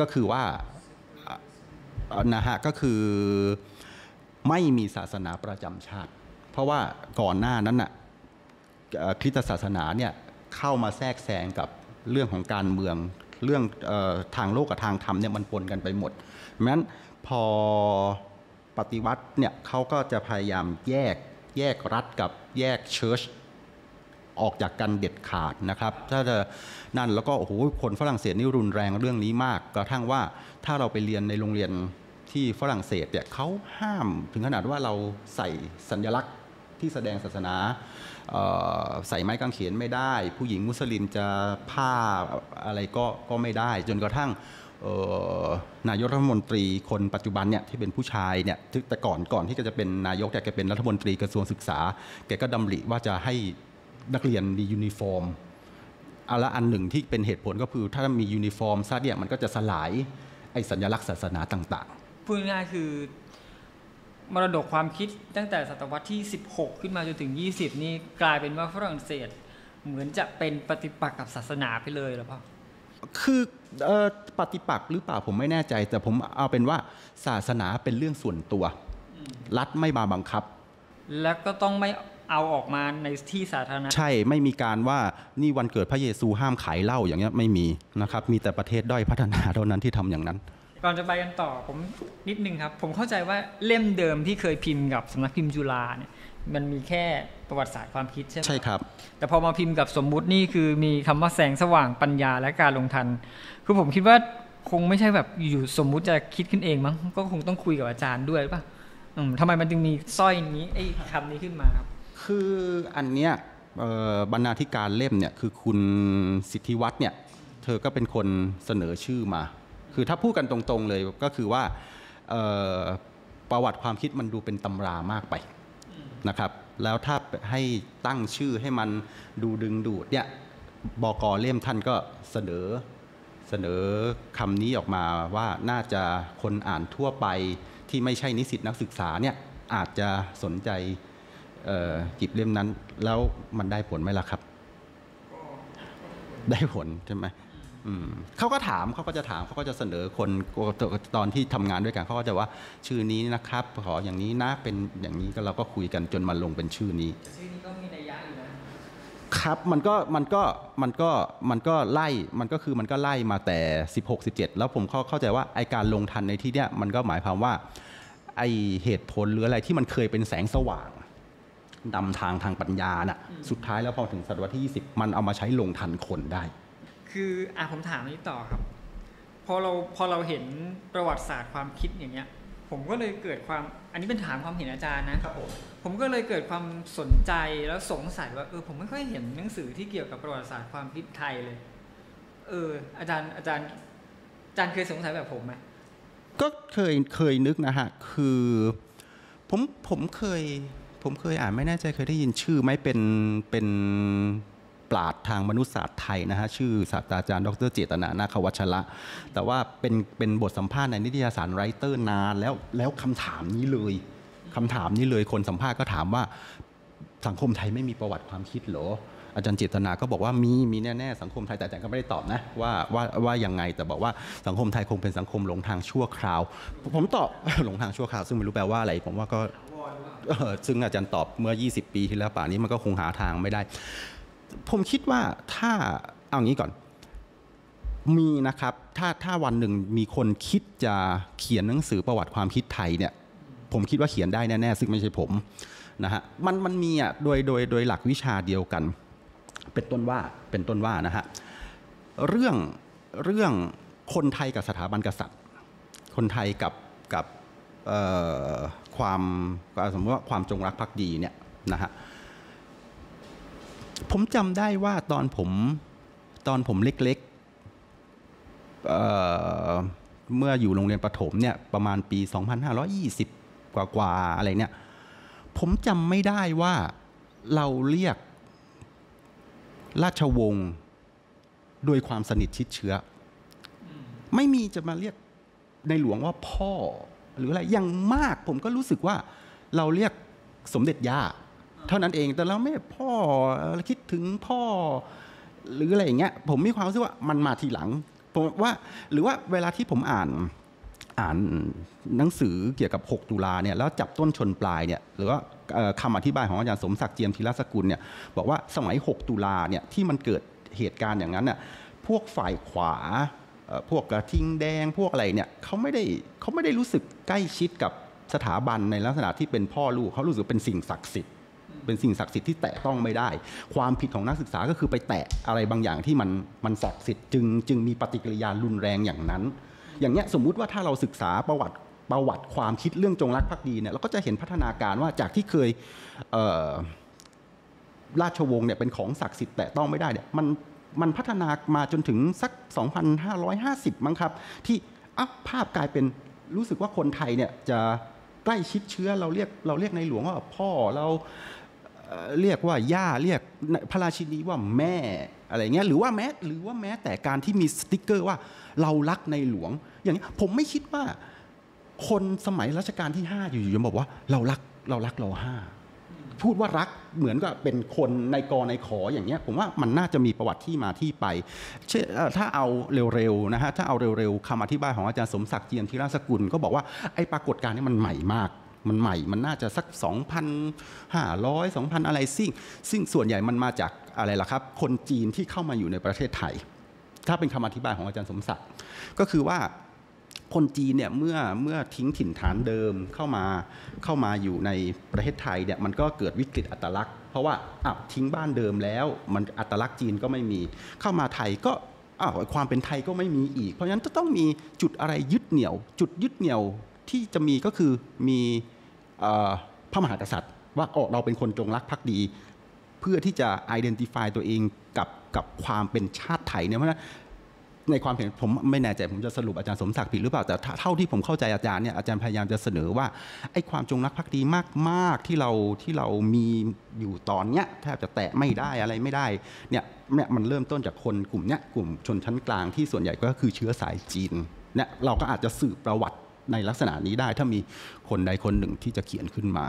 ก็คือว่าอะอะนะฮะก็คือไม่มีศาสนาประจำชาติ เพราะว่าก่อนหน้านั้นน่ะเอ่อ คริสตศาสนาเนี่ยเข้ามาแทรกแซงกับเรื่องของการเมืองเรื่องออทางโลกกับทางธรรมเนี่ยมันปนกันไปหมดเพราะฉะนั้นพอปฏิวัติเนี่ยเขาก็จะพยายามแยกแยกรัฐกับแยกเชิร์ชออกจากกันเด็ดขาดนะครับ ถ้าจะนั่นแล้วก็โอ้โหคนฝรั่งเศสนี่รุนแรงเรื่องนี้มาก กระทั่งว่าถ้าเราไปเรียนในโรงเรียนที่ฝรั่งเศสเนี่ยเขาห้ามถึงขนาดว่าเราใส่สัญลักษณ์ ที่แสดงศาสนาใส่ไม้กางเขนไม่ได้ ผู้หญิงมุสลิมจะผ้าอะไรก็ก็ไม่ได้ จนกระทั่งนายกรัฐมนตรีคนปัจจุบันเนี่ยที่เป็นผู้ชายเนี่ยแต่ก่อนก่อนที่จะเป็นนายกเนี่ยแกเป็นรัฐมนตรีกระทรวงศึกษา แกก็ดำริว่าจะให้นักเรียนมียูนิฟอร์มเอาละอันหนึ่งที่เป็นเหตุผลก็คือถ้ามียูนิฟอร์มซะเนี่ยมันก็จะสลายไอ้สัญลักษณ์ศาสนาต่าง ๆ พูดง่ายคือ มรดกความคิดตั้งแต่ศตวรรษที่ 16 ขึ้นมาจนถึง 20 นี่กลายเป็นว่าฝรั่งเศสเหมือนจะเป็นปฏิปักษ์กับศาสนาไปเลยหรือเปล่าๆคือเอ่อปฏิปักษ์หรือเปล่าผมไม่แน่ใจ แต่ผมเอาเป็นว่าศาสนาเป็นเรื่องส่วนตัว รัฐไม่มาบังคับ แล้วก็ต้องไม่เอาออกมาในที่สาธารณะใช่ไม่มีการว่านี่วันเกิดพระเยซูห้ามขายเหล้าอย่างเงี้ยไม่มีนะครับมีแต่ประเทศด้อยพัฒนาเท่านั้นที่ทำอย่างนั้น ก่อนจะไปกันต่อผมนิดนึงครับ ผมเข้าใจว่าเล่มเดิมที่เคยพิมพ์กับสำนักพิมพ์จุฬาเนี่ยมันมีแค่ประวัติศาสตร์ความคิดใช่ไหมใช่ครับ แต่พอมาพิมพ์กับสมมุตินี่คือมีคำว่าแสงสว่างปัญญาและการลงทัน คือผมคิดว่าคงไม่ใช่แบบอยู่สมมุติจะคิดขึ้นเองมั้งก็คงต้องคุยกับอาจารย์ด้วยป่ะอืมทำไมมันจึงมีสร้อยนี้ไอ้คำนี้ขึ้นมาครับ คืออันเนี้ยเอ่อบรรณาธิการเล่มเนี่ยคือคุณสิทธิวัฒน์เนี่ย เธอก็เป็นคนเสนอชื่อมา คือถ้าพูดกันตรงๆเลยก็คือว่าเอ่อประวัติความคิดมันดูเป็นตำรามากไปนะครับ แล้วถ้าให้ตั้งชื่อให้มันดูดึงดูดเนี่ยบกเล่มท่านก็เสนอเสนอคำนี้ออกมาว่าน่าจะคนอ่านทั่วไปที่ไม่ใช่นิสิตนักศึกษาเนี่ยอาจจะสนใจเอ่อหยิบเล่มนั้น แล้วมันได้ผลไหมล่ะครับ ได้ผลใช่ไหมอืม เขาก็ถามเขาก็จะถามเขาก็จะเสนอคนตอนที่ทำงานด้วยกันเขาก็จะว่าชื่อนี้นะครับ ขออย่างนี้นะเป็นอย่างนี้ก็เราก็คุยกันจนมาลงเป็นชื่อนี้ชื่อนี้ก็มีนัยยะอยู่นะครับมันก็มันก็มันก็มันก็ไล่มันก็คือมันก็ไล่มาแต่ 16 17 แล้วผมเข้าเข้าใจว่าไอการลงทันในที่เนี้ยมันก็หมายความว่าไอเหตุผลหรืออะไรที่มันเคยเป็นแสงสว่างนำทางทางปัญญาน่ะสุดท้ายแล้วพอถึงศตวรรษที่ 20 มันเอามาใช้ลงทันคนได้ คืออะผมถามนี้ต่อครับ พอเราพอเราเห็นประวัติศาสตร์ความคิดอย่างเงี้ย ผมก็เลยเกิดความอันนี้เป็นถามความเห็นอาจารย์นะครับผมผมก็เลยเกิดความสนใจแล้วสงสัยว่าเออผมไม่ค่อยเห็นหนังสือที่เกี่ยวกับประวัติศาสตร์ความคิดไทยเลย เออ อาจารย์อาจารย์อาจารย์เคยสงสัยแบบผมไหมก็เคยเคยนึกนะฮะคือผมผมเคย ผมเคยอ่านไม่แน่ใจเคยได้ยินชื่อไหมเป็นเป็น ปราชญ์ทางมนุษยศาสตร์ไทยนะฮะชื่อศาสตราจารย์ดร. เจตนานาควัชระแต่ว่าเป็นเป็นบทสัมภาษณ์ในนิตยสาร Writer นานแล้วแล้วคำถามนี้เลยคำถามนี้เลยคนสัมภาษณ์ก็ถามว่าสังคมไทยไม่มีประวัติความคิดเหรออาจารย์เจตนาก็บอกว่ามีมีแน่ๆสังคมไทยแต่อาจารย์ก็ไม่ได้ตอบนะว่าว่าว่ายังไงแต่บอกว่าสังคมไทยคงเป็นสังคมหลงทางชั่วคราว ผมตอบหลงทางชั่วคราว ซึ่งไม่รู้แปลว่าอะไรผมว่าก็ซึ่งอาจารย์ตอบเมื่อ 20 ปีที่แล้วป่านนี้มันก็คงหาทางไม่ได้ ผมคิดว่าถ้าเอางี้ก่อน มีนะครับ ถ้าถ้าวันหนึ่งมีคนคิดจะเขียนหนังสือประวัติความคิดไทยเนี่ยผมคิดว่าเขียนได้แน่ๆซึ่งไม่ใช่ผมนะฮะมันมันมีอะโดยโดยโดยหลักวิชาเดียวกัน เป็นต้นว่าเป็นต้นว่านะฮะเรื่องเรื่องคนไทยกับสถาบันกษัตริย์ คนไทยกับกับความสมมติว่าความจงรักภักดีเนี่ยนะฮะ ผมจำได้ว่าตอนผมตอนผมเล็กๆเเมื่ออยู่โรงเรียนประถมเนี่ยประมาณปี 2520 กว่ากว่าๆอะไรเนี่ย ผมจำไม่ได้ว่าเราเรียกราชวงศ์โดยความสนิทชิดเชื้ออไม่มีจะมาเรียกในหลวงว่าพ่อหรืออะไรอย่างมากผมก็รู้สึกว่าเราเรียกสมเด็จย่า เท่านั้นเองแต่เราไม่พ่อคิดถึงพ่อ หรืออะไรอย่างเงี้ยผมมีความรู้สึกว่ามันมาทีหลังผมว่าหรือว่าเวลาที่ผมอ่านอ่านหนังสือเกี่ยวกับ 6 ตุลาเนี่ยแล้วจับต้นชนปลายเนี่ยหรือว่าเอ่อคำอธิบายของอาจารย์สมศักดิ์เจียมธีรสกุลเนี่ยบอกว่าสมัย 6 ตุลาเนี่ยที่มันเกิดเหตุการณ์อย่างนั้นน่ะพวกฝ่ายขวาพวกกระทิงแดงพวกอะไรเนี่ยเขาไม่ได้เขาไม่ได้รู้สึกใกล้ชิดกับสถาบันในลักษณะที่เป็นพ่อลูกเขารู้สึกเป็นสิ่งศักดิ์สิทธิ์ เป็นสิ่งศักดิ์สิทธิ์ที่แตะต้องไม่ได้ ความผิดของนักศึกษาก็คือไปแตะอะไรบางอย่างที่มันมันศักดิ์สิทธิ์จึงจึงมีปฏิกิริยารุนแรงอย่างนั้น อย่างเงี้ยสมมุติว่าถ้าเราศึกษาประวัติประวัติความคิดเรื่องจงรักภักดีเนี่ยเราก็จะเห็นพัฒนาการว่าจากที่เคยเราชวงศ์เนี่ยเป็นของศักดิ์สิทธิ์แตะต้องไม่ได้เนี่ยมันมันพัฒนามาจนถึงสัก 2,550 มั้งครับ ที่อะภาพกลายเป็นรู้สึกว่าคนไทยเนี่ยจะใกล้ชิดเชื้อเราเรียกเราเรียกในหลวงว่าพ่อเรา เรียกว่าย่าเรียกพระราชินีว่าแม่อะไรเงี้ยหรือว่าแม้หรือว่าแม้แต่การที่มีสติกเกอร์ว่าเรารักในหลวง อย่างนี้ผมไม่คิดว่าคนสมัยรัชกาลที่ 5 อยู่ๆจะบอกว่าเรารักเรารักเราห้าพูดว่ารักเหมือนกับเป็นคนในกอในขออย่างเงี้ยผมว่ามันน่าจะมีประวัติที่มาที่ไปเช่ถ้าเอาเร็วๆนะฮะถ้าเอาเร็วๆคำอธิบายของอาจารย์สมศักดิ์เจียมธีรสกุลก็บอกว่าไอ้ปรากฏการณ์นี้มันใหม่มาก มันใหม่ มันน่าจะสัก 2,500 2,000 อะไรซิ่ง ซึ่งส่วนใหญ่มันมาจากอะไรล่ะครับ คนจีนที่เข้ามาอยู่ในประเทศไทย ถ้าเป็นคำอธิบายของอาจารย์สมศักดิ์ ก็คือว่าคนจีนเนี่ยเมื่อเมื่อทิ้งถิ่นฐานเดิมเข้ามาเข้ามาอยู่ในประเทศไทยเนี่ยมันก็เกิดวิกฤตอัตลักษณ์ เพราะว่าอ้าวทิ้งบ้านเดิมแล้ว มันอัตลักษณ์จีนก็ไม่มี เข้ามาไทยก็อ้าวความเป็นไทยก็ไม่มีอีก เพราะฉะนั้นจะต้องมีจุดอะไรยึดเหนี่ยว จุดยึดเหนี่ยว ที่จะมีก็คือมีอพระมหากษัตริย์ ว่าออเราเป็นคนจงรักภักดี เพื่อที่จะ identify ตัวเองกับกับความเป็นชาติไทยเนี่ยเพราะฉะนั้นในความเห็นผมไม่แน่ใจผมจะสรุปอาจารย์สมศักดิ์ผิดหรือเปล่าแต่เท่าที่ผมเข้าใจอาจารย์เนี่ยอาจารย์พยายามจะเสนอว่าไอ้ความจงรักภักดีมากๆที่เราที่เรามีอยู่ตอนเนี้ยแทบจะแตะไม่ได้อะไรไม่ได้เนี่ยเนี่ยมันเริ่มต้นจากคนกลุ่มเนี้ยกลุ่มชนชั้นกลางที่ส่วนใหญ่ก็คือเชื้อสายจีนเนี่ยเราก็อาจจะสืบประวัติ ในลักษณะนี้ได้ ถ้ามีคนใดคนหนึ่งที่จะเขียนขึ้นมา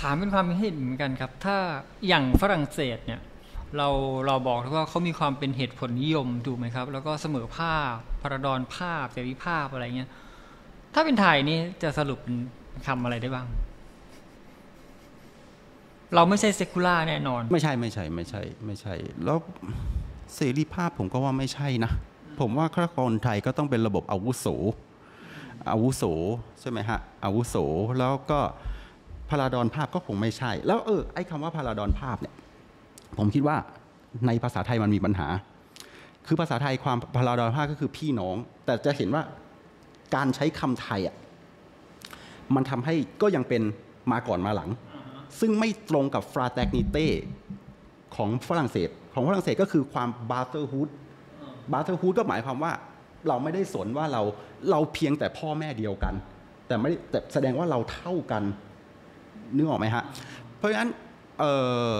ถามเป็นความเห็นเหมือนกันครับ ถ้าอย่างฝรั่งเศสเนี่ยเราเราบอกว่าเขามีความเป็นเหตุผลนิยมถูกไหมครับ แล้วก็เสมอภาพพาราดอนภาพเสรีภาพอะไรเงี้ยถ้าเป็นไทยนี่จะสรุปเป็นคำอะไรได้บ้าง เราไม่ใช่เซคูล่าแน่นอน ไม่ใช่ไม่ใช่ไม่ใช่ ไม่ใช่ แล้วเสรีภาพผมก็ว่าไม่ใช่นะ ผมว่าข้าราชการไทยก็ต้องเป็นระบบอาวุโส อาวุโสใช่ไหมฮะอาวุโสแล้วก็พาราดอนภาพก็คงไม่ใช่ แล้วเออไอ้คำว่าพาราดอนภาพเนี่ยผมคิดว่าในภาษาไทยมันมีปัญหา คือภาษาไทยความพาราดอนภาพก็คือพี่น้อง แต่จะเห็นว่าการใช้คำไทยอะมันทำให้ก็ยังเป็นมาก่อนมาหลัง ซึ่งไม่ตรงกับ fraternité ของฝรั่งเศส ของฝรั่งเศสก็คือความ brotherhood brotherhood ก็หมายความว่า เราไม่ได้สนว่าเราเราเพียงแต่พ่อแม่เดียวกัน แต่ไม่แต่แสดงว่าเราเท่ากันนึกออกไหมฮะเพราะฉะนั้นเออ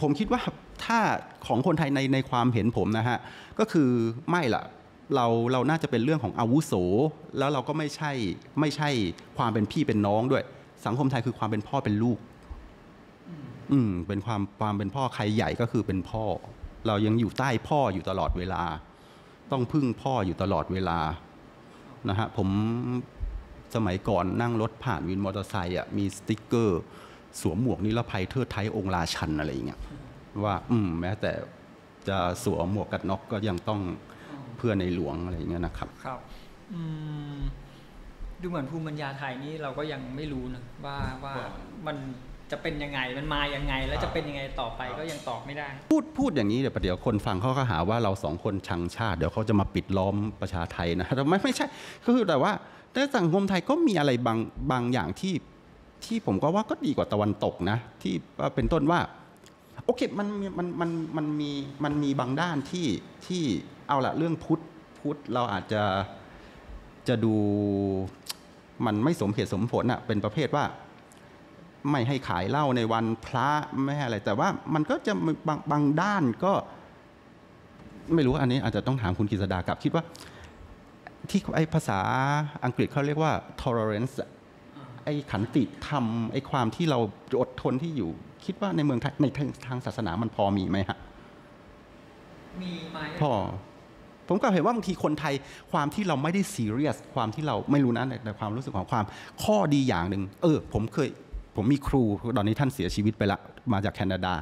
ผมคิดว่าถ้าของคนไทยในในความเห็นผมนะฮะก็คือไม่ล่ะเราเราน่าจะเป็นเรื่องของอาวุโส แล้วเราก็ไม่ใช่ไม่ใช่ความเป็นพี่เป็นน้องด้วย สังคมไทยคือความเป็นพ่อเป็นลูก อืมเป็นความความเป็นพ่อใครใหญ่ก็คือเป็นพ่อ เรายังอยู่ใต้พ่ออยู่ตลอดเวลา ต้องพึ่งพ่ออยู่ตลอดเวลานะฮะผมสมัยก่อนนั่งรถผ่านวินมอเตอร์ไซค์อะมีสติ๊กเกอร์ สวมหมวกนิรภัยเทิดไทยองค์ราชันอะไรอย่างเงี้ยว่าอืมแม้แต่จะสวมหมวกกันน็อกก็ยังต้องเพื่อในหลวงอะไรอย่างเงี้ยนะครับครับอืมดูเหมือนภูมิปัญญาไทยนี่เราก็ยังไม่รู้นะว่าว่ามัน จะเป็นยังไงมันมายังไง แล้วจะเป็นยังไงต่อไปก็ยังตอบไม่ได้ พูดพูดอย่างนี้เดี๋ยวประเดี๋ยวคนฟังเขาก็หาว่าเราสองคนชังชาติ เดี๋ยวเขาจะมาปิดล้อมประชาไทยนะแต่ไม่ไม่ใช่คือแต่ว่าในสังคมไทยก็มีอะไรบางบางอย่างที่ที่ผมก็ว่าก็ดีกว่าตะวันตกนะ ที่ว่าเป็นต้นว่า โอเคมันมีมันมันมันมีมันมีบางด้านที่ที่เอาละเรื่องพุทธพุทธเราอาจจะจะดูมันไม่สมเหตุสมผลอะเป็นประเภทว่า ไม่ให้ขายเหล้าในวันพระไม่ให้อะไร แต่ว่ามันก็จะมีบางบางด้านก็ ไม่รู้อันนี้อาจจะต้องถามคุณกฤษดากลับคิดว่า ที่ไอ้ภาษาอังกฤษเขาเรียกว่า tolerance อะไอ้ขันติธรรมไอ้ความที่เราอดทนที่อยู่ คิดว่าในเมืองไทยในทางทางศาสนามันพอมีไหมฮะมีไหมพอผมก็เห็นว่าบางทีคนไทยความที่เราไม่ได้ซีเรียสความที่เราไม่รู้นะในในความรู้สึกของความข้อดีอย่างหนึ่งเออ ผมเคย ผมมีครูตอนนี้ท่านเสียชีวิตไปละมาจากแคนาดา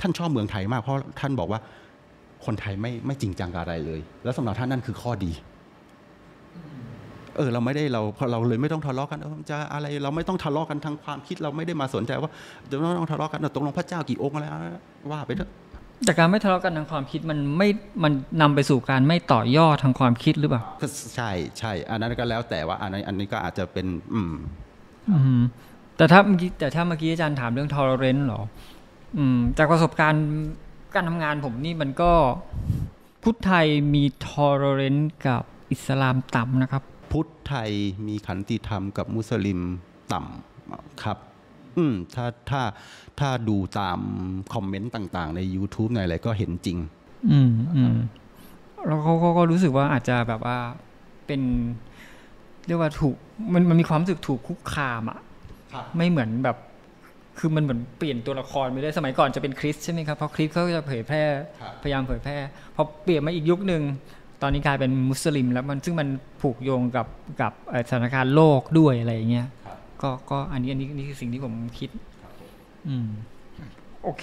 ท่านชอบเมืองไทยมากเพราะท่านบอกว่าคนไทยไม่ไม่จริงจังกับอะไรเลย แล้วสำหรับท่านนั่นคือข้อดีเออเราไม่ได้เราเราเลยไม่ต้องทะเลาะกันเออจะอะไรเราไม่ต้องทะเลาะกันทางความคิดเราไม่ได้มาสนใจว่าจะต้องทะเลาะกันเออตกลงพระเจ้ากี่องค์อะไรว่าไปเถอะแต่การไม่ทะเลาะกันทางความคิดมันไม่มันนำไปสู่การไม่ต่อยอดทางความคิดหรือเปล่าก็ใช่ใช่อันนั้นก็แล้วแต่ว่าอันนี้อันนี้ก็อาจจะเป็น อืมอืม แต่ถ้าเมื่อกี้แต่ถ้าเมื่อกี้อาจารย์ถามเรื่อง tolerance เหรอ อืม จากประสบการณ์การทำงานผมนี่มันก็พุทธไทยมี tolerance กับอิสลามต่ำนะครับ พุทธไทยมีขันติธรรมกับมุสลิมต่ำครับ อืมถ้าถ้าถ้าดูตามคอมเมนต์ต่าง ๆ ใน YouTube ในอะไรก็เห็นจริง อืมอืมแล้วเขาเขาก็รู้สึกว่าอาจจะแบบว่าเป็น เรียกว่าถูกมันมันมีความรู้สึกถูกคุกคามอะครับ ไม่เหมือนแบบ คือมันเหมือนเปลี่ยนตัวละครไปเลยสมัยก่อนจะเป็นคริสใช่ไหมครับเพราะคริสเขาจะเผยแพร่ครับพยายามเผยแพร่พอเปลี่ยนมาอีกยุคหนึ่งตอนนี้กลายเป็นมุสลิม แล้วมันซึ่งมันผูกโยงกับกับเอ่อสถานการณ์โลกด้วยอะไรอย่างเงี้ยครับก็ก็อันนี้อันนี้นี่คือสิ่งที่ผมคิด อืมโอเค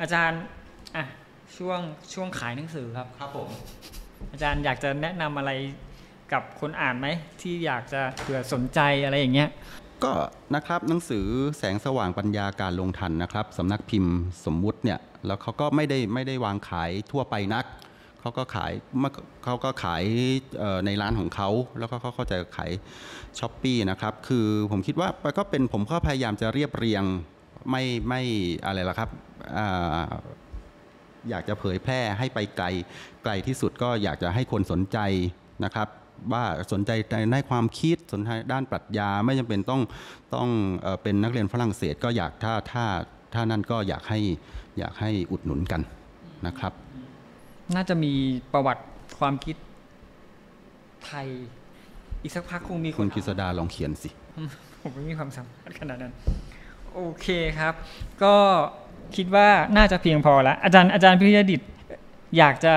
อาจารย์อะช่วงช่วงขายหนังสือครับครับผมอาจารย์อยากจะแนะนำอะไรกับคนอ่านไหมที่อยากจะเผื่อสนใจอะไรอย่างเงี้ย ก็นะครับหนังสือแสงสว่างปัญญาการลงทันนะครับสำนักพิมพ์สมมุติเนี่ยแล้วเขาก็ไม่ได้ไม่ได้วางขายทั่วไปนักเขาก็ขายมาเขาก็ขายในร้านของเขาแล้วก็เขาก็จขายช้อปปีนะครับคือผมคิดว่าก็เป็นผมก็พยายามจะเรียบเรียงไม่ไม่อะไรล่ะครับออยากจะเผยแพร่ให้ไปไกลไกลที่สุดก็อยากจะให้คนสนใจนะครับ ว่าสนใจในด้านความคิดสนใจด้านปรัชญาไม่จำเป็นต้องต้องเอ่อเป็นนักเรียนฝรั่งเศสก็อยากถ้าถ้าถ้านั่นก็อยากให้อยากให้อุดหนุนกันนะครับ น่าจะมีประวัติความคิดไทย อีกสักพักคงมีคคุนณกฤษดาลองเขียนสิ ผมไม่มีความสามารถขนาดนั้น โอเคครับ ก็คิดว่าน่าจะเพียงพอแล้วอาจารย์อาจารย์พิริยดิตอยากจะ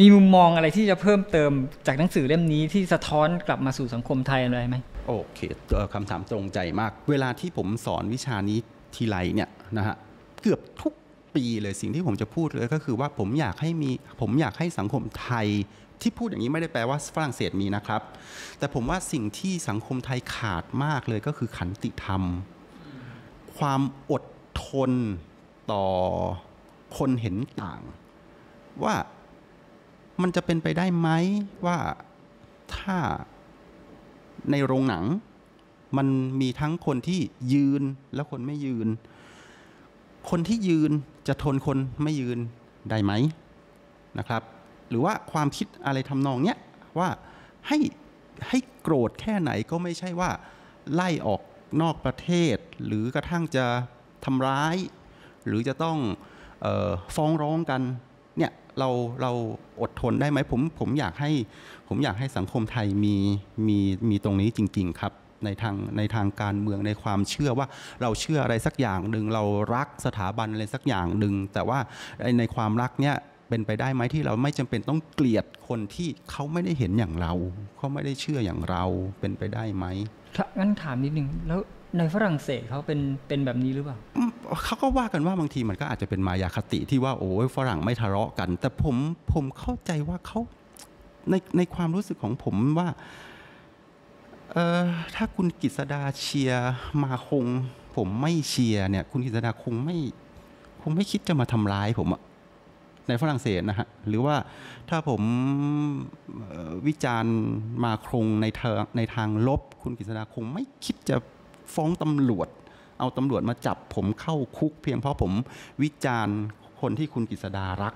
มีมุมมองอะไรที่จะเพิ่มเติมจากหนังสือเล่มนี้ที่สะท้อนกลับมาสู่สังคมไทยอะไรไหมโอเคคำถามตรงใจมาก เวลาที่ผมสอนวิชานี้ทีไรเนี่ยนะฮะเกือบทุกปีเลยสิ่งที่ผมจะพูดเลยก็คือว่าผมอยากให้มีผมอยากให้สังคมไทยที่พูดอย่างนี้ไม่ได้แปลว่าฝรั่งเศสมีนะครับ แต่ผมว่าสิ่งที่สังคมไทยขาดมากเลยก็คือขันติธรรม ความอดทนต่อคนเห็นต่าง ว่า มันจะเป็นไปได้ไหมว่าถ้าในโรงหนัง มันมีทั้งคนที่ยืนและคนไม่ยืน คนที่ยืนจะทนคนไม่ยืนได้ไหมนะครับ หรือว่าความคิดอะไรทำนองเนี้ยว่าให้ให้โกรธแค่ไหนก็ไม่ใช่ว่า ไล่ออกนอกประเทศ หรือกระทั่งจะทำร้าย หรือจะต้องออฟ้องร้องกัน เราเราอดทนได้ไหมผมผมอยากให้ผมอยากให้สังคมไทยมีมีมีตรงนี้จริง ๆ ครับในทางในทางการเมืองในความเชื่อว่าเราเชื่ออะไรสักอย่างหนึ่งเรารักสถาบันอะไรสักอย่างหนึ่งแต่ว่าในความรักเนี่ยเป็นไปได้ไหมที่เราไม่จำเป็นต้องเกลียดคนที่เขาไม่ได้เห็นอย่างเราเขาไม่ได้เชื่ออย่างเราเป็นไปได้ไหมงั้นถามนิดนึงแล้ว ในฝรั่งเศสเขาเป็นเป็นแบบนี้หรือเปล่าเขาก็ว่ากันว่าบางทีมันก็อาจจะเป็นมายาคติที่ว่าโอ้ยฝรั่งไม่ทะเลาะกัน แต่ผมผมเข้าใจว่าเขาในในความรู้สึกของผมว่าเออถ้าคุณกฤษดาเชียร์มาคง ผมไม่เชียร์เนี่ย คุณกฤษดาคงไม่คงไม่คิดจะมาทำร้ายผมอะในฝรั่งเศสนะฮะหรือว่าถ้าผมวิจารณ์มาครงในทางในทางลบ คุณกฤษดาคงไม่คิดจะ ฟ้องตำรวจ เอาตำรวจมาจับผมเข้าคุก เพียงเพราะผมวิจารณ์คนที่คุณกฤษดารัก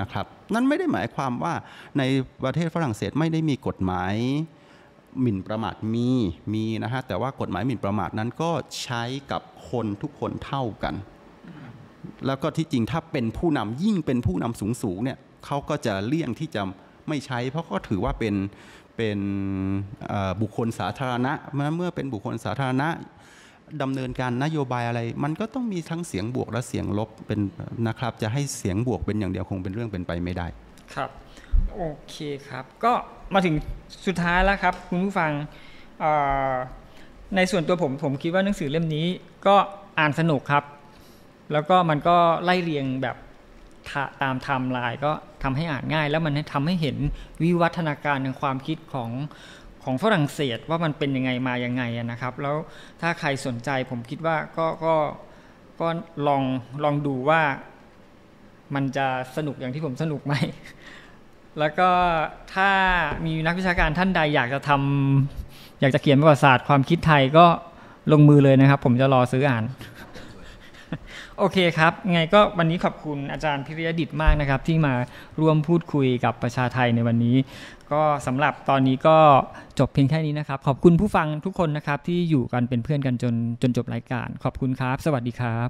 นะครับนั่นไม่ได้หมายความว่าในประเทศฝรั่งเศสไม่ได้มีกฎหมายหมิ่นประมาทมีมีนะฮะแต่ว่ากฎหมายหมิ่นประมาทนั้นก็ใช้กับคนทุกคนเท่ากัน แล้วก็ที่จริงถ้าเป็นผู้นำยิ่งเป็นผู้นำสูงสูงเนี่ยเขาก็จะเลี่ยงที่จะไม่ใช้ เพราะก็ถือว่าเป็น เป็นบุคคลสาธารณะเมื่อเมื่อเป็นบุคคลสาธารณะดำเนินการนโยบายอะไร มันก็ต้องมีทั้งเสียงบวกและเสียงลบเป็นนะครับ จะให้เสียงบวกเป็นอย่างเดียวคงเป็นเรื่องเป็นไปไม่ได้ครับโอเคครับ ก็มาถึงสุดท้ายแล้วครับคุณผู้ฟังในส่วนตัวผมผมคิดว่าหนังสือเล่มนี้ก็อ่านสนุกครับ แล้วก็มันก็ไล่เรียงแบบ ตามไทม์ไลน์ก็ทำให้อ่านง่าย แล้วมันทำให้เห็นวิวัฒนาการทางความคิดของของฝรั่งเศสว่ามันเป็นยังไงมายังไงนะครับ แล้วถ้าใครสนใจผมคิดว่าก็ก็ก็ลองลองดูว่ามันจะสนุกอย่างที่ผมสนุกไหม แล้วก็ถ้ามีนักวิชาการท่านใดอยากจะทำอยากจะเขียนประวัติศาสตร์ความคิดไทยก็ลงมือเลยนะครับ ผมจะรอซื้ออ่าน โอเคครับ ไงก็วันนี้ขอบคุณอาจารย์พิริยดิตมากนะครับ ที่มาร่วมพูดคุยกับประชาไทยในวันนี้ ก็สำหรับตอนนี้ก็จบเพียงแค่นี้นะครับ ขอบคุณผู้ฟังทุกคนนะครับ ที่อยู่กันเป็นเพื่อนกันจนจนจบรายการ ขอบคุณครับ สวัสดีครับ